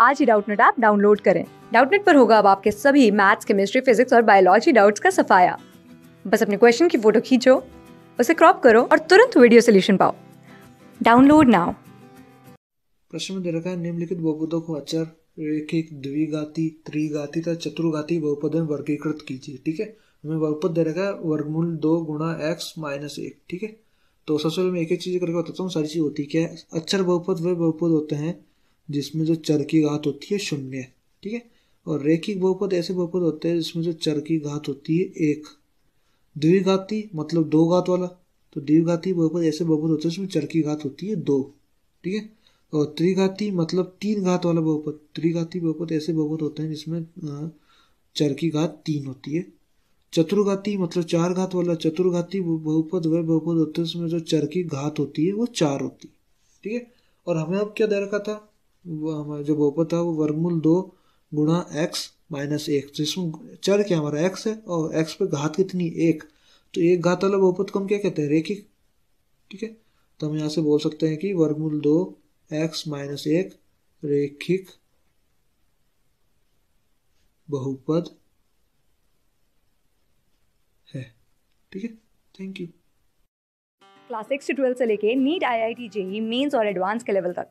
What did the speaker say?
आज ही Doubtnut app download करें। डाउटनेट पर होगा अब आपके सभी मैथ्स, केमिस्ट्री, फिजिक्स और बायोलॉजी डाउट्स का सफाया। बस अपने क्वेश्चन की फ़ोटो खींचो, उसे क्रॉप करो और तुरंत वीडियो सोल्यूशन पाओ। Download now. प्रश्न में दे रखा है, निम्नलिखित बहुपदों को अचर, रेखिक, द्विघाती, त्रिघाती तथा चतुर्घाती बहुपद में वर्गीकृत कीजिए, ठीक है? हमें बहुपद दे रखा है, वर्गमूल दो गुणा एक्स माइनस एक, ठीक है? तो सबसे पहले मैं एक एक चीज़ करके बताता हूँ, सारी चीज़ होती है क्या है? अक्षर बहुपद वे बहुपद होते हैं जिसमें जो चर की घात होती है शून्य, ठीक है? और रेखिक बहुपद ऐसे बहुपद होते हैं जिसमें जो चर की घात होती है एक। द्विघाती मतलब दो घात वाला। तो द्विघाती बहुपद ऐसे बहुपद होते हैं जिसमें चर की घात होती है दो, ठीक है? और त्रिघाती मतलब तीन घात वाला बहुपद, त्रिघाती बहुपद ऐसे बहुपद होते हैं जिसमें चर की घात तीन होती है। चतुर्घाती मतलब चार घात वाला, चतुर्घाती बहुपद वह बहुपद होते हैं जिसमें जो चर की घात होती है वो चार होती है, ठीक है? और हमें अब क्या दे रखा था? वो हमारा जो बहुपद था, वो वर्गमूल दो गुणा एक्स माइनस एक। तो इसमें चर क्या हमारा एक्स है और एक्स पे घात कितनी? एक। तो एक घात वाला बहुपद को हम क्या कहते हैं? रेखिक ठीक है? तो हम यहाँ से बोल सकते हैं कि वर्गमूल दो एक्स माइनस एक रेखिक बहुपद है। ठीक है? थैंक यू क्लास सिक्स से ट्वेल्थ से लेके NEET I I T JEE mains और एडवांस के लेवल तक।